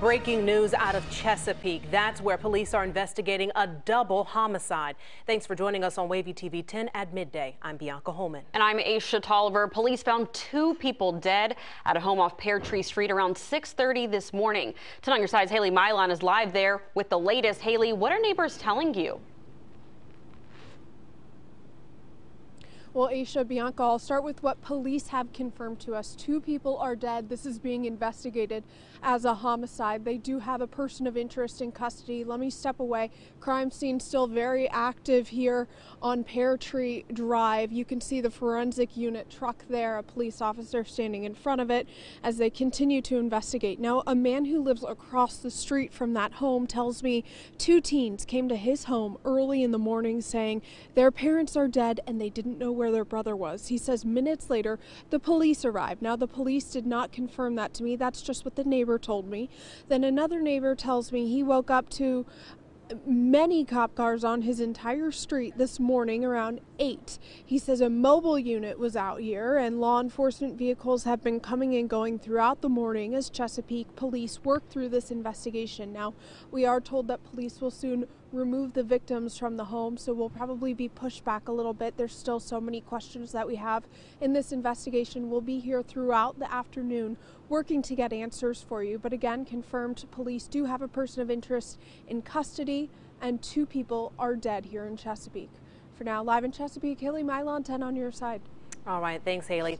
Breaking news out of Chesapeake. That's where police are investigating a double homicide. Thanks for joining us on WAVY TV 10 at midday. I'm Bianca Holman. And I'm Aisha Tolliver. Police found two people dead at a home off Peartree Street around 6.30 this morning. 10 on your side's Haley Mylon is live there with the latest. Haley, what are neighbors telling you? Well, Aisha, Bianca, I'll start with what police have confirmed to us. Two people are dead. This is being investigated as a homicide. They do have a person of interest in custody. Let me step away. Crime scene still very active here on Peartree Drive. You can see the forensic unit truck there, a police officer standing in front of it as they continue to investigate. Now, a man who lives across the street from that home tells me two teens came to his home early in the morning saying their parents are dead and they didn't know where their brother was. He says minutes later, the police arrived. Now, the police did not confirm that to me. That's just what the neighbor told me. Then another neighbor tells me he woke up to many cop cars on his entire street this morning around 8. He says a mobile unit was out here and law enforcement vehicles have been coming and going throughout the morning as Chesapeake police work through this investigation. Now, we are told that police will soon remove the victims from the home, so we'll probably be pushed back a little bit. There's still so many questions that we have in this investigation. We'll be here throughout the afternoon working to get answers for you. But again, confirmed police do have a person of interest in custody, and two people are dead here in Chesapeake. For now, live in Chesapeake, Haley Mylon 10 on your side. All right, thanks, Haley.